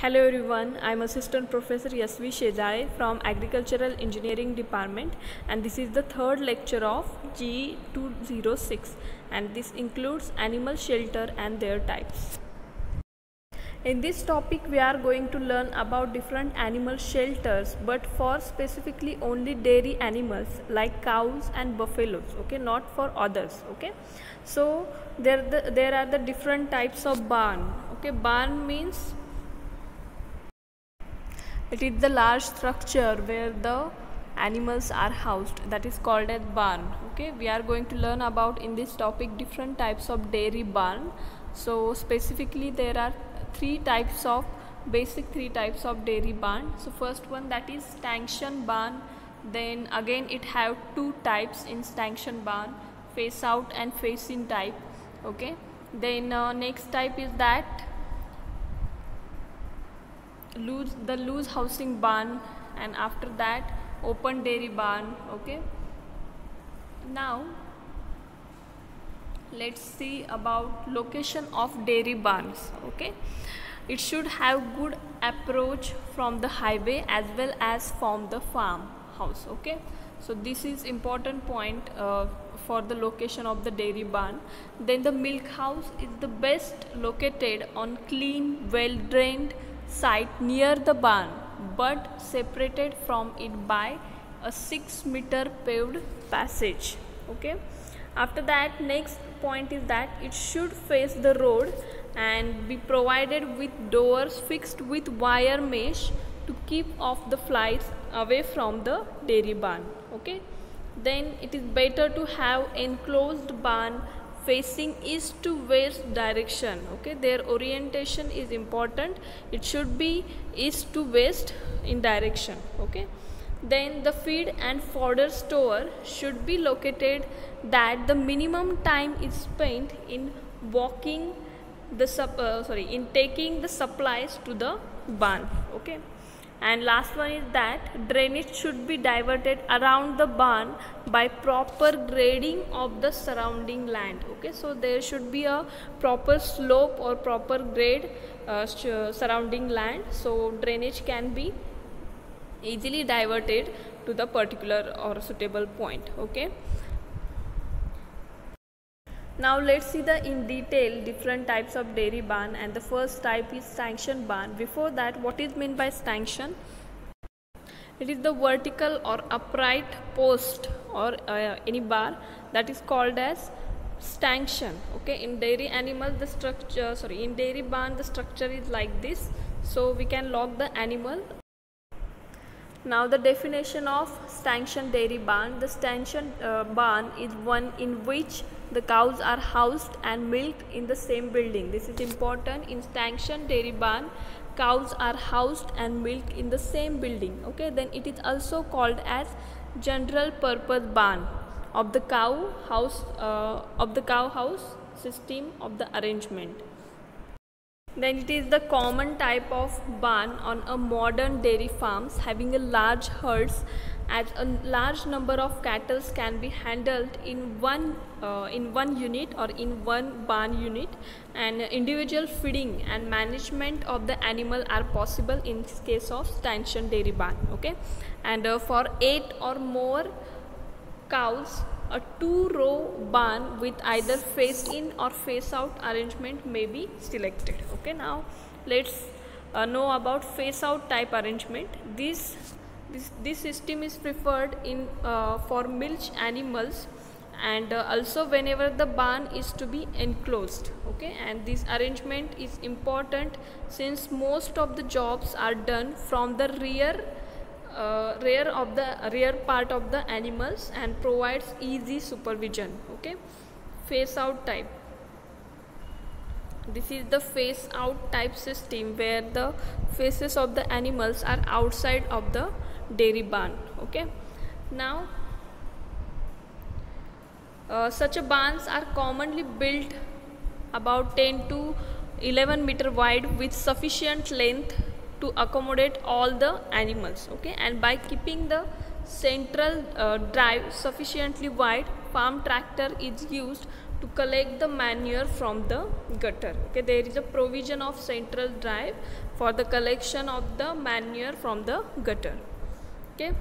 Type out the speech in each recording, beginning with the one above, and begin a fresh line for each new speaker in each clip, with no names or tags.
Hello everyone, I am Assistant Professor Yasvi Shejare from Agricultural Engineering Department and this is the third lecture of G206 and this includes animal shelter and their types. In this topic we are going to learn about different animal shelters but for specifically only dairy animals like cows and buffaloes okay not for others okay? So there the, there are the different types of barn okay? Barn means it is the large structure where the animals are housed. That is called as barn. Okay we are going to learn about in this topic different types of dairy barn. So specifically there are three types of basic three types of dairy barn. So first one that is stanchion barn. Then again it have two types in stanchion barn face out and face in type. Okay then uh, next type is that loose the loose housing barn and after that open dairy barn okay? Now let's see about location of dairy barns okay? It should have good approach from the highway as well as from the farm house okay? So this is important point uh, for the location of the dairy barn. Then the milk house is the best located on clean well drained site near the barn but separated from it by a 6 meter paved passage okay? After that next point is that it should face the road and be provided with doors fixed with wire mesh to keep off the flies away from the dairy barn okay? Then it is better to have enclosed barn facing east to west direction okay? Their orientation is important. It should be east to west in direction okay? Then the feed and fodder store should be located that the minimum time is spent in walking the uh, sorry in taking the supplies to the barn okay and last one is that drainage should be diverted around the barn by proper grading of the surrounding land. Okay so there should be a proper slope or proper grade uh, surrounding land. So drainage can be easily diverted to the particular or suitable point. Okay now let's see the in detail different types of dairy barn and the first type is stanchion barn. Before that what is meant by stanchion? It is the vertical or upright post or uh, any bar that is called as stanchion. Okay, in dairy animal the structure sorry in dairy barn the structure is like this. So we can lock the animal now the definition of stanchion dairy barn. The stanchion uh, barn is one in which the cows are housed and milked in the same building. This is important. In stanchion dairy barn, cows are housed and milked in the same building. Okay, then it is also called as general purpose barn of the cow house uh, of the cow house system of the arrangement. Then it is the common type of barn on a modern dairy farms having a large herds as a large number of cattle can be handled in one uh, in one unit or in one barn unit. And individual feeding and management of the animal are possible in case of stanchion dairy barn okay? And uh, for 8 or more cows a two row barn with either face in or face out arrangement may be selected. Okay now let's uh, know about face out type arrangement. This this, this system is preferred in uh, for milch animals and uh, also whenever the barn is to be enclosed. Okay and this arrangement is important since most of the jobs are done from the rear uh, rear of the rear part of the animals and provides easy supervision okay? Face out type. This is the face out type system where the faces of the animals are outside of the dairy barn okay? Now uh, such barns are commonly built about 10 to 11 meter wide with sufficient length to accommodate all the animals okay? And by keeping the central uh, drive sufficiently wide farm tractor is used to collect the manure from the gutter okay? There is a provision of central drive for the collection of the manure from the gutter okay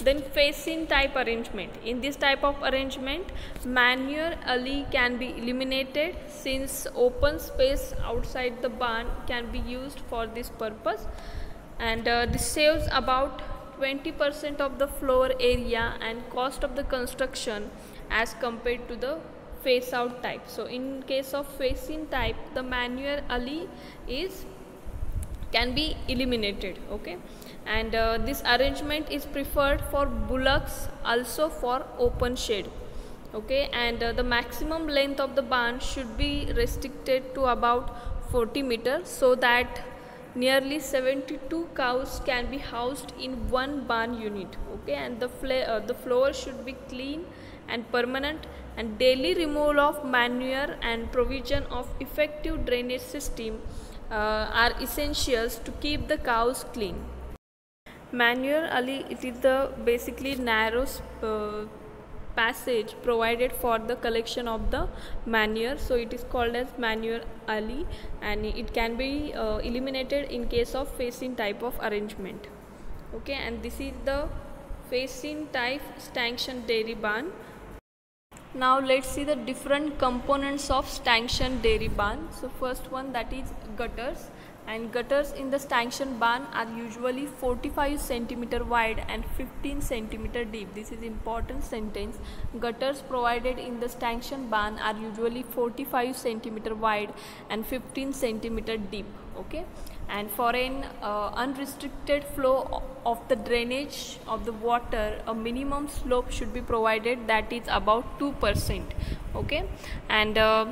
then face in type arrangement. In this type of arrangement manure alley can be eliminated since open space outside the barn can be used for this purpose. And uh, this saves about 20% of the floor area and cost of the construction as compared to the face out type. So in case of face in type the manure alley is can be eliminated okay and uh, this arrangement is preferred for bullocks also for open shed. Okay? And uh, the maximum length of the barn should be restricted to about 40 meters so that nearly 72 cows can be housed in one barn unit. Okay? And the, uh, the floor should be clean and permanent and daily removal of manure and provision of effective drainage system uh, are essentials to keep the cows clean. Manure alley it is the basically narrow uh, passage provided for the collection of the manure. So it is called as manure alley and it can be uh, eliminated in case of face in type of arrangement. Okay and this is the face in type stanchion dairy barn. Now let's see the different components of stanchion dairy barn. So first one that is gutters and gutters in the stanchion barn are usually 45 centimeter wide and 15 centimeter deep. This is important sentence. Gutters provided in the stanchion barn are usually 45 centimeter wide and 15 centimeter deep. Okay and for an uh, unrestricted flow of the drainage of the water a minimum slope should be provided that is about 2% okay and uh,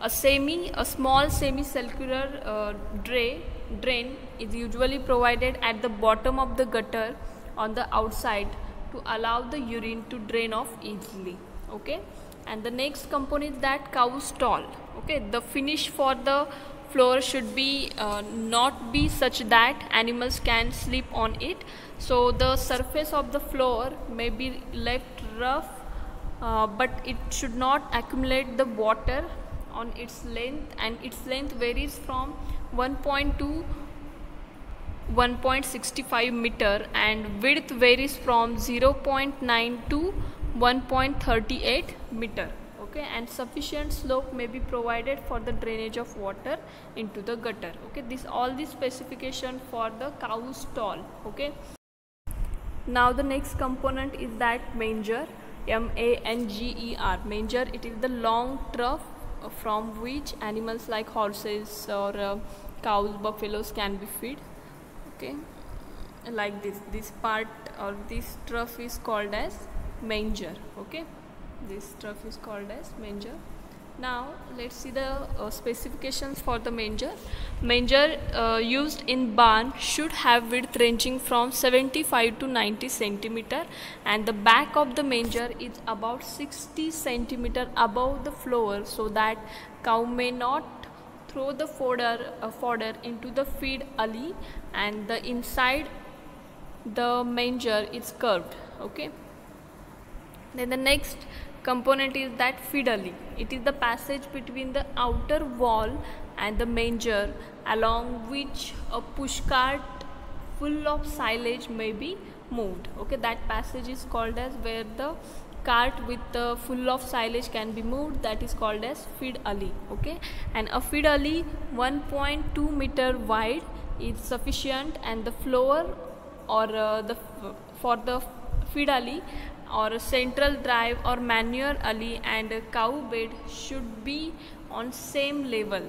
a semi a small semicircular uh, drain drain is usually provided at the bottom of the gutter on the outside to allow the urine to drain off easily okay? And the next component is that cow stall okay? The finish for the floor should be uh, not be such that animals can sleep on it. So the surface of the floor may be left rough uh, but it should not accumulate the water on its length and its length varies from 1.2 1.65 meter and width varies from 0.9 to 1.38 meter. Okay and sufficient slope may be provided for the drainage of water into the gutter. Okay this all the specification for the cow stall. Okay. Now the next component is that manger m a n g e r. Manger it is the long trough from which animals like horses or uh, cows buffaloes can be fed. Okay. Like this this part or this trough is called as manger. Okay. This trough is called as manger now let's see the uh, specifications for the manger. Manger uh, used in barn should have width ranging from 75 to 90 centimeter and the back of the manger is about 60 centimeter above the floor so that cow may not throw the fodder, uh, fodder into the feed alley and the inside the manger is curved okay? Then the next component is that feed alley. It is the passage between the outer wall and the manger along which a pushcart full of silage may be moved. Okay, that passage is called as where the cart with the full of silage can be moved that is called as feed alley okay and a feed alley 1.2 meter wide is sufficient and the floor or uh, the for the feed alley or central drive or manure alley and cow bed should be on same level.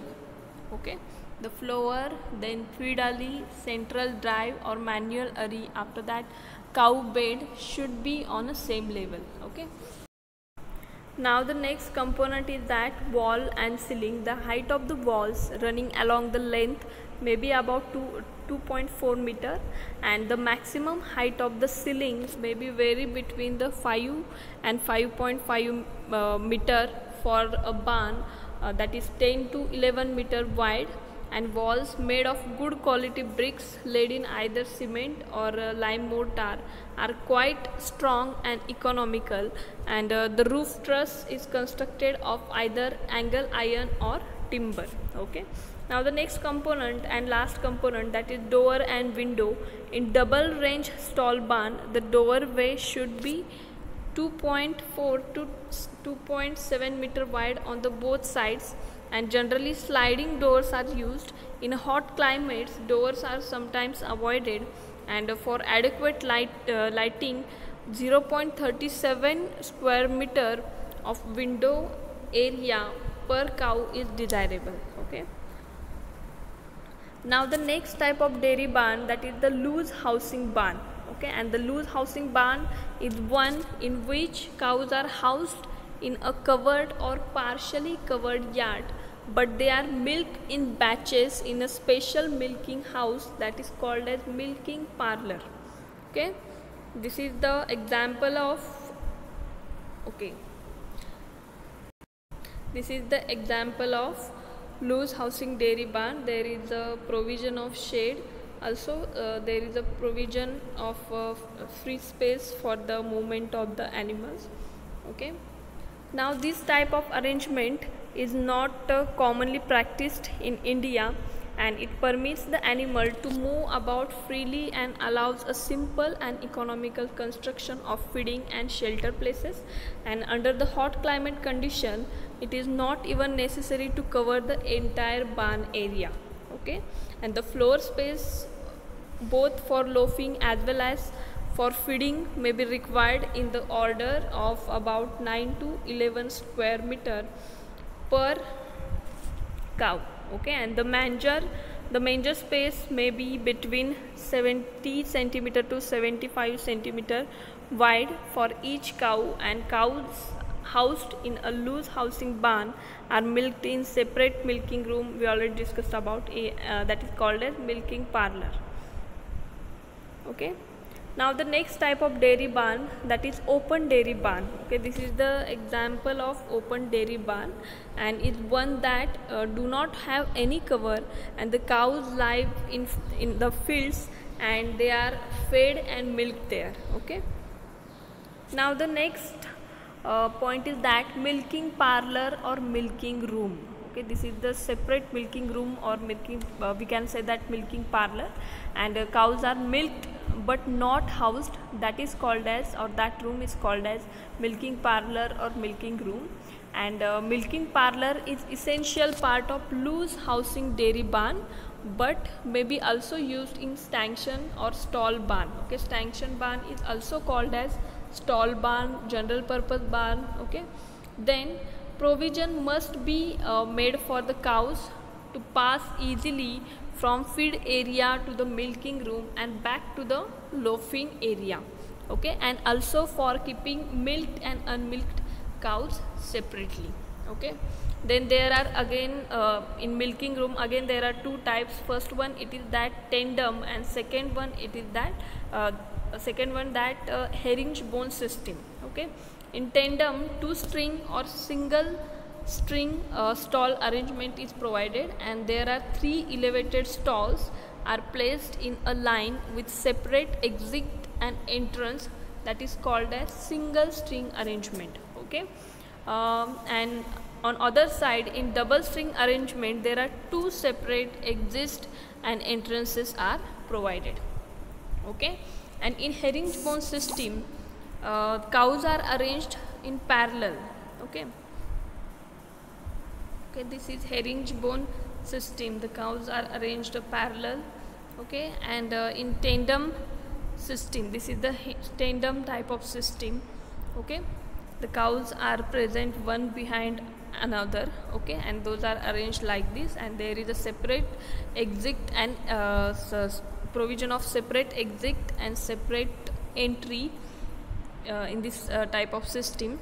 Okay? The floor then feed alley central drive or manure alley. After that cow bed should be on a same level. Okay now the next component is that wall and ceiling. The height of the walls running along the length may be about 2 2.4 meter and the maximum height of the ceiling may be vary between the 5 and 5.5 uh, meter for a barn uh, that is 10 to 11 meter wide and walls made of good quality bricks laid in either cement or uh, lime mortar are quite strong and economical and uh, the roof truss is constructed of either angle iron or timber okay? Now the next component and last component that is door and window. In double range stall barn the doorway should be 2.4 to 2.7 meter wide on the both sides and generally sliding doors are used. In hot climates doors are sometimes avoided. And for adequate light uh, lighting 0.37 square meter of window area per cow is desirable okay? Now the next type of dairy barn that is the loose housing barn okay? And the loose housing barn is one in which cows are housed in a covered or partially covered yard but they are milked in batches in a special milking house that is called as milking parlor. Okay? This is the example of okay. This is the example of loose housing dairy barn. There is a provision of shade. Also uh, there is a provision of uh, free space for the movement of the animals. Okay? Now this type of arrangement is not uh, commonly practiced in India and it permits the animal to move about freely and allows a simple and economical construction of feeding and shelter places. And under the hot climate condition it is not even necessary to cover the entire barn area okay? And the floor space both for loafing as well as for feeding may be required in the order of about 9 to 11 square meter per cow okay? And the manger the manger space may be between 70 centimeter to 75 centimeter wide for each cow and cows housed in a loose housing barn are milked in separate milking room. We already discussed about a uh, that is called as milking parlor okay now the next type of dairy barn that is open dairy barn. Okay this is the example of open dairy barn. And it's one that uh, do not have any cover. And the cows live in in the fields and they are fed and milked there. Okay? Now the next uh, point is that milking parlor or milking room okay this is the separate milking room or milking uh, we can say that milking parlor. And uh, cows are milked but not housed. That is called as or that room is called as milking parlor or milking room. And uh, milking parlor is essential part of loose housing dairy barn but may be also used in stanchion or stall barn. Okay stanchion barn is also called as stall barn general purpose barn. Okay then provision must be uh, made for the cows to pass easily from feed area to the milking room and back to the loafing area okay? And also for keeping milked and unmilked cows separately okay? Then there are again uh, in milking room again there are two types. First one it is that tandem and second one it is that uh, second one that uh, herringbone system okay in tandem two string or single string uh, stall arrangement is provided and there are three elevated stalls are placed in a line with separate exit and entrance that is called as single string arrangement okay? Um, and on other side in double string arrangement there are two separate exits and entrances are provided okay? And in herringbone system uh, cows are arranged in parallel okay? Okay this is herringbone system. The cows are arranged parallel okay? And uh, in tandem system. This is the tandem type of system okay? The cows are present one behind another okay? And those are arranged like this. And there is a separate exit and uh, provision of separate exit and separate entry in this uh, type of system.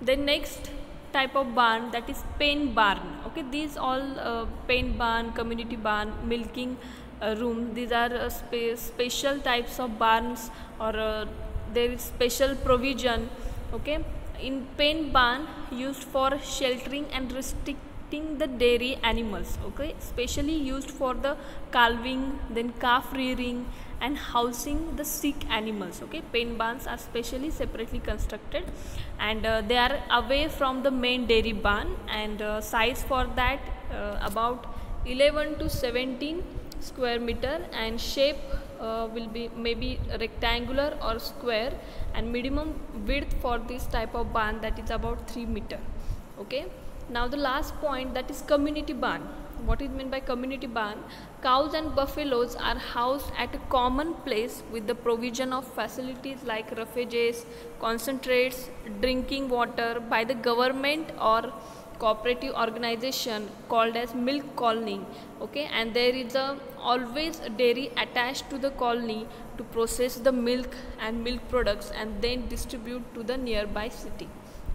Then next type of barn that is pen barn. Okay these all uh, pen barn community barn milking uh, room these are uh, spe special types of barns or uh, there is special provision. Okay in pen barn used for sheltering and restricting the dairy animals. Okay specially used for the calving then calf rearing and housing the sick animals okay? Pen barns are specially separately constructed and uh, they are away from the main dairy barn and uh, size for that uh, about 11 to 17 square meter and shape uh, will be maybe rectangular or square and minimum width for this type of barn that is about 3 meter okay? Now the last point that is community barn what is meant by community barn cows and buffaloes are housed at a common place with the provision of facilities like roughages concentrates drinking water by the government or cooperative organization called as milk colony okay? And there is a always a dairy attached to the colony to process the milk and milk products and then distribute to the nearby city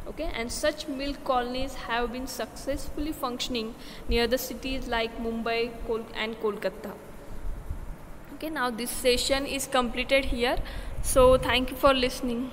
okay? And such milk colonies have been successfully functioning near the cities like mumbai Kol and kolkata. Okay now this session is completed here. So thank you for listening